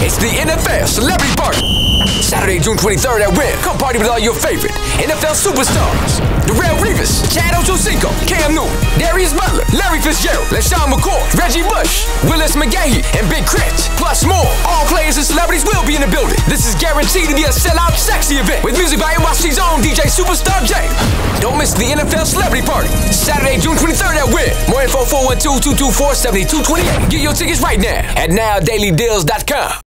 It's the NFL Celebrity Party. Saturday, June 23rd at Wynn. Come party with all your favorite NFL superstars. Darrelle Revis, Chad Ochocinco, Cam Newton, Darius Butler, Larry Fitzgerald, LeSean McCoy, Reggie Bush, Willis McGahee, and Big Critch. Plus more. All players and celebrities will be in the building. This is guaranteed to be a sellout sexy event with music by NYC's own DJ Superstar J. Don't miss the NFL Celebrity Party. Saturday, June 23rd at Wynn. More info 412-224-7228. Get your tickets right now at nowdailydeals.com.